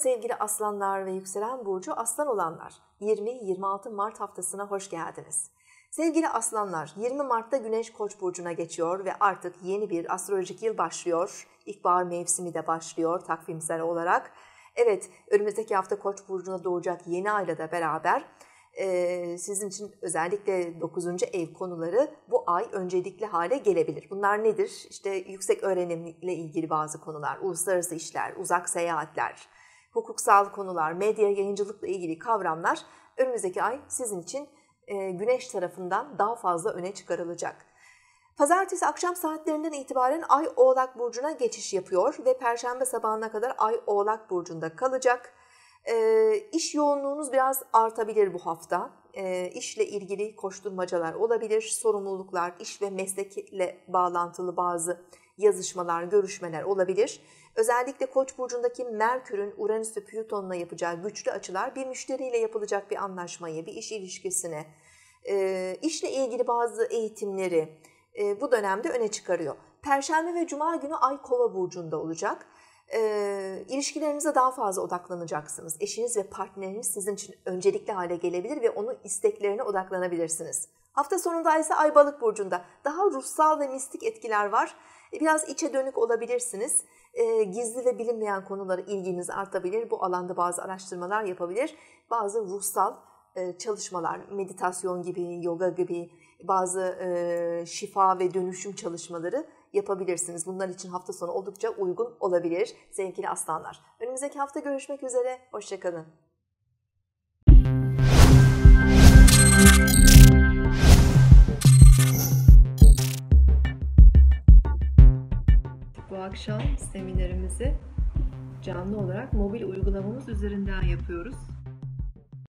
sevgili aslanlar ve yükselen burcu aslan olanlar. 20-26 Mart haftasına hoş geldiniz. Sevgili aslanlar 20 Mart'ta Güneş Koç burcuna geçiyor ve artık yeni bir astrolojik yıl başlıyor. İlkbahar mevsimi de başlıyor takvimsel olarak. Evet önümüzdeki hafta Koç burcuna doğacak yeni ayla da beraber sizin için özellikle 9. ev konuları bu ay öncelikli hale gelebilir. Bunlar nedir? İşte yüksek öğrenimle ilgili bazı konular, uluslararası işler, uzak seyahatler, hukuksal konular, medya yayıncılıkla ilgili kavramlar önümüzdeki ay sizin için e, güneş tarafından daha fazla öne çıkarılacak. Pazartesi akşam saatlerinden itibaren Ay Oğlak Burcu'na geçiş yapıyor ve Perşembe sabahına kadar Ay Oğlak Burcu'nda kalacak. E, iş yoğunluğunuz biraz artabilir bu hafta. E, işle ilgili koşturmacalar olabilir, sorumluluklar, iş ve meslekle bağlantılı bazı yazışmalar, görüşmeler olabilir. Özellikle Koç burcundaki Merkür'ün Uranüs ve Plüton'la yapacağı güçlü açılar bir müşteriyle yapılacak bir anlaşmayı, bir iş ilişkisine, e, işle ilgili bazı eğitimleri e, bu dönemde öne çıkarıyor. Perşembe ve Cuma günü Ay Kova burcunda olacak. E, ilişkilerinize daha fazla odaklanacaksınız. Eşiniz ve partneriniz sizin için öncelikli hale gelebilir ve onun isteklerine odaklanabilirsiniz. Hafta sonunda ise Ay Balık burcunda daha ruhsal ve mistik etkiler var. Biraz içe dönük olabilirsiniz e, gizli ve bilinmeyen konulara ilginiz artabilir. Bu alanda bazı araştırmalar yapabilir. Bazı ruhsal e, çalışmalar, meditasyon gibi, yoga gibi bazı e, şifa ve dönüşüm çalışmaları yapabilirsiniz. Bunlar için hafta sonu oldukça uygun olabilir sevgili aslanlar. Önümüzdeki hafta görüşmek üzere. Hoşçakalın. Bu akşam seminerimizi canlı olarak mobil uygulamamız üzerinden yapıyoruz.